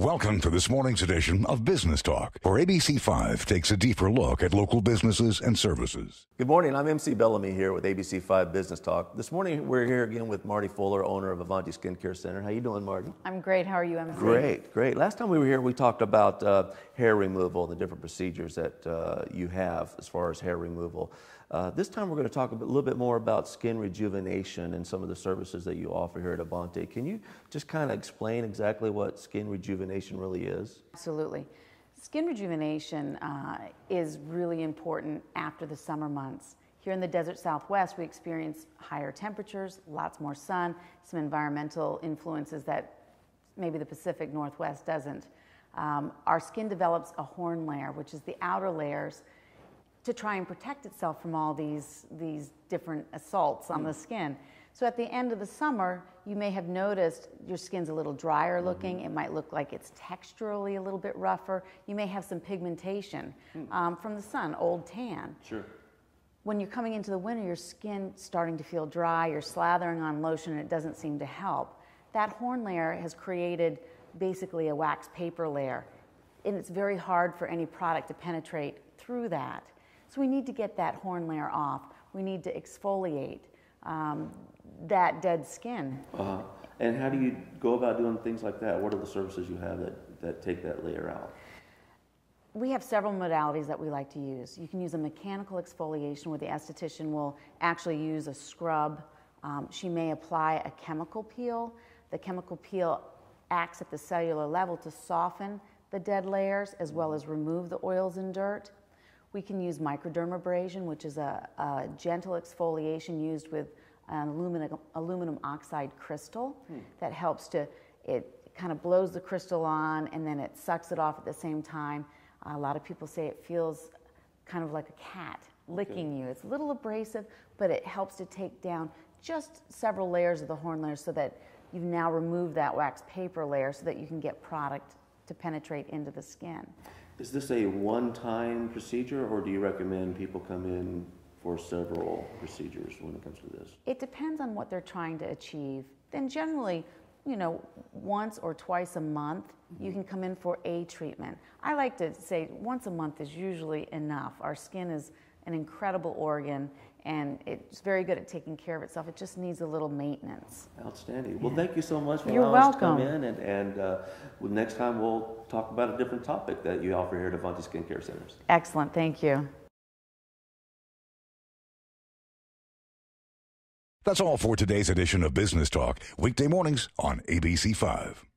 Welcome to this morning's edition of Business Talk, where ABC5 takes a deeper look at local businesses and services. Good morning. I'm MC Bellamy here with ABC5 Business Talk. This morning we're here again with Marty Fuller, owner of Avanti Skincare Center. How you doing, Marty? I'm great. How are you, MC? Great, great. Last time we were here, we talked about uh, hair removal and the different procedures that uh, you have as far as hair removal. Uh, this time we're going to talk a, little bit more about skin rejuvenation and some of the services that you offer here at Avanti. Can you just kind of explain exactly what skin rejuvenation really is? Absolutely. Skin rejuvenation uh, is really important after the summer months. Here in the desert southwest, we experience higher temperatures, lots more sun, some environmental influences that maybe the Pacific Northwest doesn't. Um, our skin develops a horn layer, which is the outer layers to try and protect itself from all these, these different assaults on the skin. So at the end of the summer, you may have noticed your skin's a little drier mm-hmm. looking. Mm-hmm. It might look like it's texturally a little bit rougher. You may have some pigmentation mm. um, from the sun, old tan. Sure. When you're coming into the winter, your skin starting to feel dry. You're slathering on lotion, and it doesn't seem to help. That horn layer has created basically a wax paper layer, and it's very hard for any product to penetrate through that. So we need to get that horn layer off. We need to exfoliate um, that dead skin. Uh-huh. And how do you go about doing things like that? What are the services you have that, that take that layer out? We have several modalities that we like to use. You can use a mechanical exfoliation where the esthetician will actually use a scrub. Um, she may apply a chemical peel. The chemical peel acts at the cellular level to soften the dead layers as well as remove the oils and dirt. We can use microdermabrasion, which is a, a gentle exfoliation used with an aluminum, aluminum oxide crystal hmm. that helps to, it kind of blows the crystal on and then it sucks it off at the same time. a lot of people say it feels kind of like a cat licking okay. you. It's a little abrasive, but it helps to take down just several layers of the horn layer so that you've now removed that wax paper layer so that you can get product to penetrate into the skin. Is this a one-time procedure, or do you recommend people come in for several procedures when it comes to this? It depends on what they're trying to achieve. Then generally, you know, once or twice a month, mm-hmm. you can come in for a treatment. I like to say once a month is usually enough. Our skin is an incredible organ and it's very good at taking care of itself. It just needs a little maintenance. Outstanding. Yeah. Well, thank you so much for You're allowing welcome. us to come in. And, and uh, next time we'll talk about a different topic that you offer here at Avanti Skincare Centers. Excellent. Thank you. That's all for today's edition of Business Talk, weekday mornings on ABC5.